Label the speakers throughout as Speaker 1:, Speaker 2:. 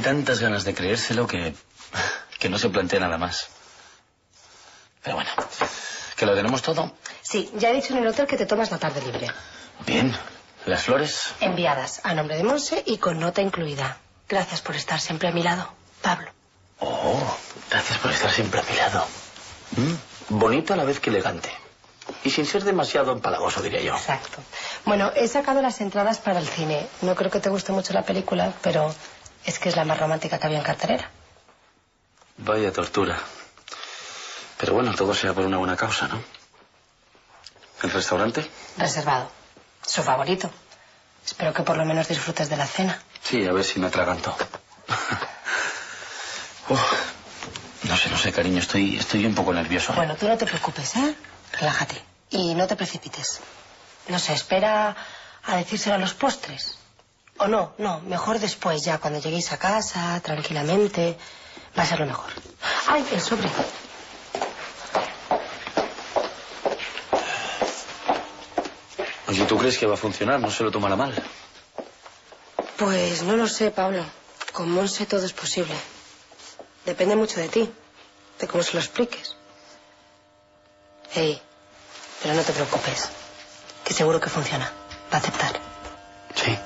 Speaker 1: Tantas ganas de creérselo que, que no se plantea nada más. Pero bueno, que lo tenemos todo.
Speaker 2: Sí, ya he dicho en el hotel que te tomas la tarde libre.
Speaker 1: Bien. ¿Las flores?
Speaker 2: Enviadas a nombre de Monse y con nota incluida. Gracias por estar siempre a mi lado, Pablo.
Speaker 1: Oh, gracias por estar siempre a mi lado. Mm, bonito a la vez que elegante. Y sin ser demasiado empalagoso, diría yo.
Speaker 2: Exacto. Bueno, he sacado las entradas para el cine. No creo que te guste mucho la película, pero es que es la más romántica que había en cartelera.
Speaker 1: Vaya tortura. Pero bueno, todo sea por una buena causa, ¿no? ¿El restaurante?
Speaker 2: Reservado. Su favorito. Espero que por lo menos disfrutes de la cena.
Speaker 1: Sí, a ver si me atraganto. Uf, no sé, no sé, cariño, estoy, estoy un poco nervioso.
Speaker 2: Bueno, tú no te preocupes, ¿eh? Relájate. Y no te precipites. No sé, espera a decírselo a los postres. O no, no, mejor después ya, cuando lleguéis a casa, tranquilamente. Va a ser lo mejor. ¡Ay, el sobre!
Speaker 1: ¿Y tú crees que va a funcionar? ¿No se lo tomará mal?
Speaker 2: Pues no lo sé, Pablo. Con Monse todo es posible. Depende mucho de ti, de cómo se lo expliques. Hey, pero no te preocupes, que seguro que funciona. Va a aceptar.
Speaker 1: Sí.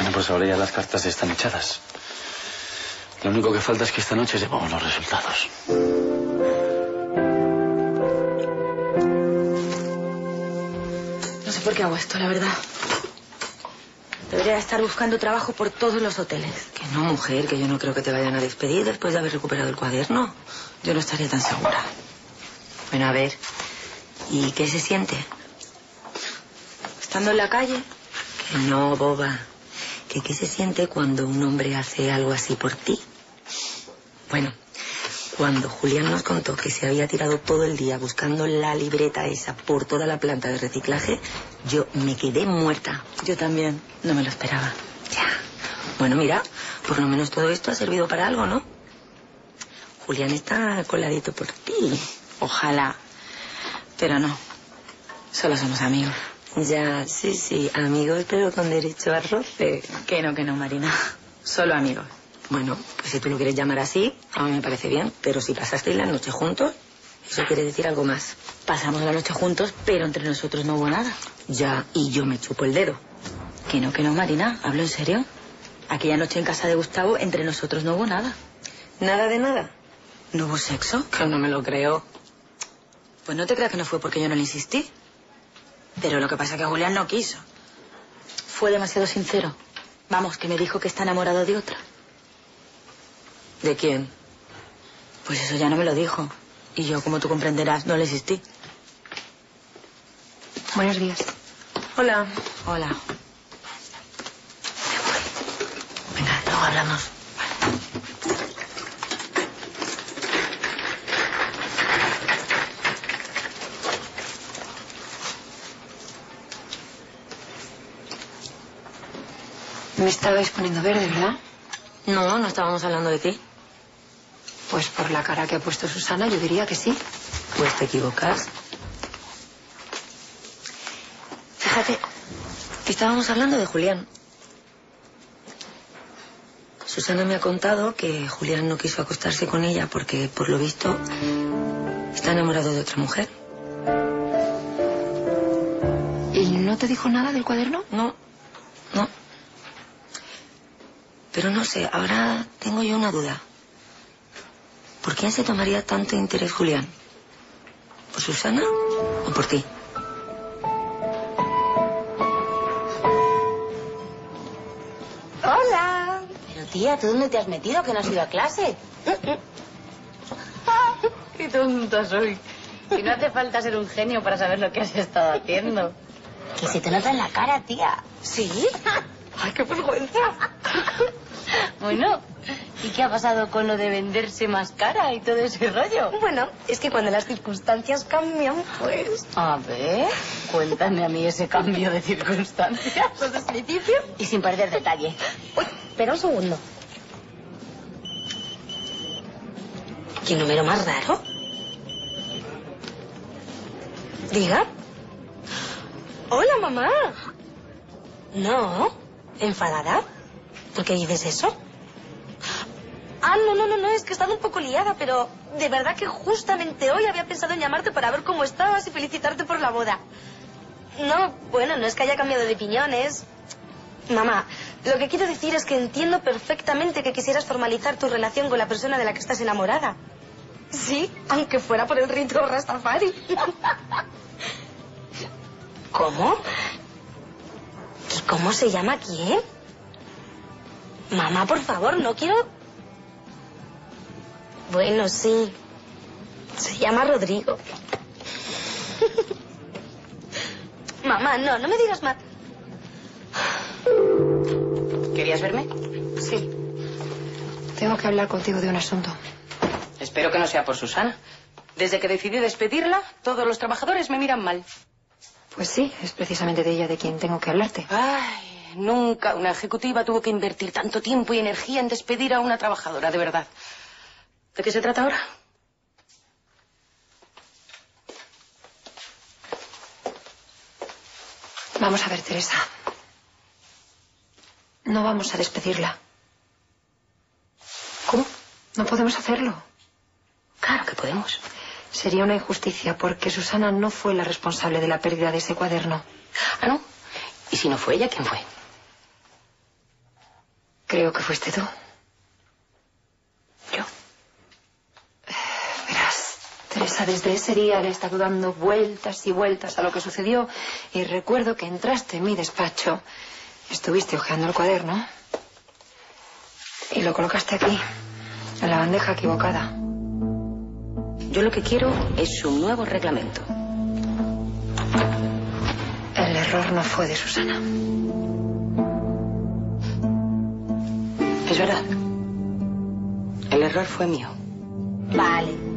Speaker 1: Bueno, pues ahora ya las cartas están echadas. Lo único que falta es que esta noche sepamos los resultados.
Speaker 3: No sé por qué hago esto, la verdad. Debería estar buscando trabajo por todos los hoteles. Que no, mujer, que yo no creo que te vayan a despedir después de haber recuperado el cuaderno. Yo no estaría tan segura. Bueno, a ver. ¿Y qué se siente? ¿Estando en la calle? Que no, boba. ¿Que qué se siente cuando un hombre hace algo así por ti? Bueno, cuando Julián nos contó que se había tirado todo el día buscando la libreta esa por toda la planta de reciclaje, yo me quedé muerta. Yo también. No me lo esperaba. Ya. Bueno, mira, por lo menos todo esto ha servido para algo, ¿no? Julián está coladito por ti. Ojalá. Pero no. Solo somos amigos. Ya, sí, sí, amigos, pero con derecho a roce. Que no, que no, Marina. Solo amigos. Bueno, pues si tú lo quieres llamar así, a mí me parece bien. Pero si pasasteis la noche juntos, eso quiere decir algo más. Pasamos la noche juntos, pero entre nosotros no hubo nada. Ya, y yo me chupo el dedo. Que no, que no, Marina. ¿Hablo en serio? Aquella noche en casa de Gustavo, entre nosotros no hubo nada. ¿Nada de nada? ¿No hubo sexo? Que no me lo creo. Pues no te creas que no fue porque yo no le insistí. Pero lo que pasa es que Julián no quiso. Fue demasiado sincero. Vamos, que me dijo que está enamorado de otra. ¿De quién? Pues eso ya no me lo dijo. Y yo, como tú comprenderás, no le insistí.
Speaker 2: Buenos días.
Speaker 3: Hola. Hola. Venga, luego hablamos.
Speaker 2: Me estabais poniendo verde, ¿verdad?
Speaker 3: No, no estábamos hablando de ti.
Speaker 2: Pues por la cara que ha puesto Susana, yo diría que sí.
Speaker 3: Pues te equivocas. Fíjate, que estábamos hablando de Julián. Susana me ha contado que Julián no quiso acostarse con ella porque, por lo visto, está enamorado de otra mujer.
Speaker 2: ¿Y no te dijo nada del cuaderno?
Speaker 3: No, no. Pero no sé, ahora tengo yo una duda. ¿Por quién se tomaría tanto interés Julián? ¿Por Susana o por ti?
Speaker 4: Hola. Pero tía, ¿tú dónde te has metido que no has ido a clase?
Speaker 5: Qué tonta soy. Y no hace falta ser un genio para saber lo que has estado haciendo.
Speaker 4: Que se te nota en la cara, tía.
Speaker 5: ¿Sí? ¡Ay, qué vergüenza! Bueno, ¿y qué ha pasado con lo de venderse más cara y todo ese rollo?
Speaker 2: Bueno, es que cuando las circunstancias cambian, pues...
Speaker 5: A ver, cuéntame a mí ese cambio de circunstancias.
Speaker 4: Pues desde el principio y sin perder detalle.
Speaker 2: Uy, espera un segundo.
Speaker 4: ¿Qué número más raro?
Speaker 2: Diga. Hola, mamá. No, enfadada.
Speaker 4: ¿Por qué dices eso? Ah, no, no, no, no, es que he estado un poco liada, pero de verdad que justamente hoy había pensado en llamarte para ver cómo estabas y felicitarte por la boda. No, bueno, no es que haya cambiado de opiniones. Mamá, lo que quiero decir es que entiendo perfectamente que quisieras formalizar tu relación con la persona de la que estás enamorada. Sí, aunque fuera por el rito Rastafari. ¿Cómo? ¿Y cómo se llama quién? Mamá, por favor, no quiero... Bueno, sí. Se llama Rodrigo. Mamá, no, no me digas más.
Speaker 5: ¿Querías verme?
Speaker 6: Sí. Tengo que hablar contigo de un asunto.
Speaker 5: Espero que no sea por Susana. Desde que decidí despedirla, todos los trabajadores me miran mal.
Speaker 6: Pues sí, es precisamente de ella de quien tengo que hablarte.
Speaker 5: Ay, nunca una ejecutiva tuvo que invertir tanto tiempo y energía en despedir a una trabajadora, de verdad. ¿De qué se trata ahora?
Speaker 6: Vamos a ver, Teresa. No vamos a despedirla.
Speaker 5: ¿Cómo?
Speaker 6: No podemos hacerlo.
Speaker 5: Claro que podemos.
Speaker 6: Sería una injusticia porque Susana no fue la responsable de la pérdida de ese cuaderno.
Speaker 5: ¿Ah, no? ¿Y si no fue ella, quién fue?
Speaker 6: Creo que fuiste tú. Desde ese día le he estado dando vueltas y vueltas a lo que sucedió y recuerdo que entraste en mi despacho, estuviste hojeando el cuaderno y lo colocaste aquí, en la bandeja equivocada.
Speaker 5: Yo lo que quiero es un nuevo reglamento.
Speaker 6: El error no fue de Susana.
Speaker 5: Es verdad. El error fue mío.
Speaker 4: Vale.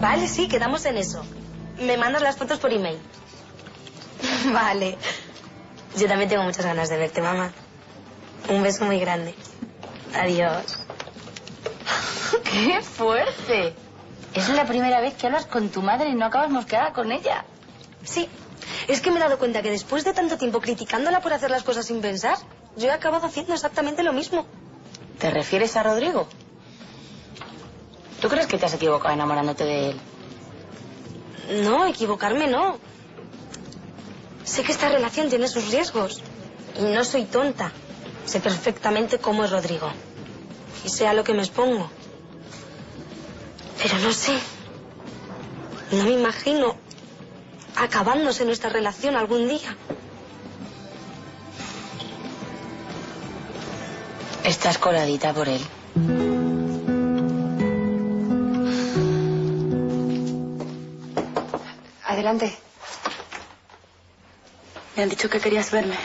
Speaker 4: Vale, sí, quedamos en eso. Me mandas las fotos por email. vale. Yo también tengo muchas ganas de verte, mamá. Un beso muy grande. Adiós.
Speaker 5: ¡Qué fuerte! Es la primera vez que hablas con tu madre y no acabas mosqueada con ella.
Speaker 4: Sí, es que me he dado cuenta que después de tanto tiempo criticándola por hacer las cosas sin pensar, yo he acabado haciendo exactamente lo mismo.
Speaker 5: ¿Te refieres a Rodrigo? ¿Tú crees que te has equivocado enamorándote de él?
Speaker 4: No, equivocarme no. Sé que esta relación tiene sus riesgos. Y no soy tonta. Sé perfectamente cómo es Rodrigo. Y sé a lo que me expongo. Pero no sé. No me imagino acabándose nuestra relación algún día.
Speaker 5: Estás coladita por él.
Speaker 6: Adelante.
Speaker 5: Me han dicho que querías verme.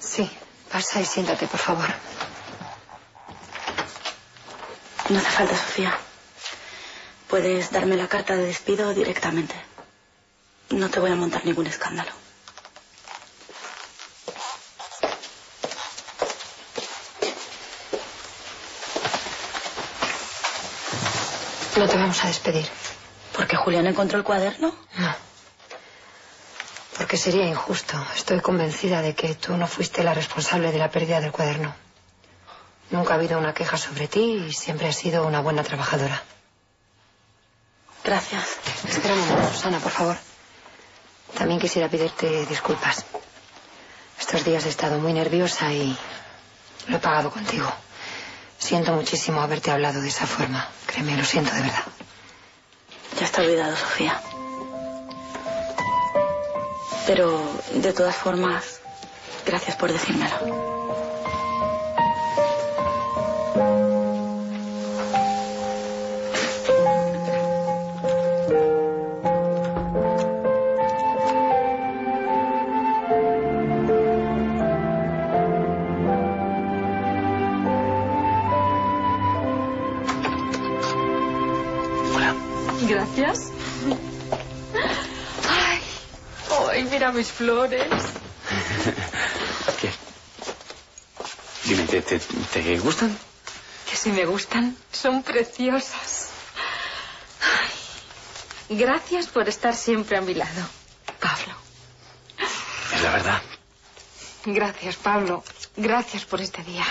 Speaker 6: Sí, pasa y siéntate, por favor.
Speaker 7: No hace falta, Sofía. Puedes darme la carta de despido directamente. No te voy a montar ningún escándalo.
Speaker 6: No te vamos a despedir.
Speaker 7: ¿Porque Julián encontró el cuaderno?
Speaker 6: No. Porque sería injusto. Estoy convencida de que tú no fuiste la responsable de la pérdida del cuaderno. Nunca ha habido una queja sobre ti y siempre has sido una buena trabajadora.
Speaker 7: Gracias.
Speaker 6: Espera un momento, Susana, por favor. También quisiera pedirte disculpas. Estos días he estado muy nerviosa y lo he pagado contigo. Siento muchísimo haberte hablado de esa forma. Créeme, lo siento de verdad.
Speaker 7: Ya está olvidado, Sofía. Pero, de todas formas, gracias por decírmelo.
Speaker 1: Hola.
Speaker 6: Gracias. Mira mis flores.
Speaker 1: ¿Qué? Dime, ¿te, te, te gustan?
Speaker 6: Que si me gustan, son preciosas. Ay, gracias por estar siempre a mi lado, Pablo.
Speaker 1: Es la verdad.
Speaker 6: Gracias, Pablo. Gracias por este día.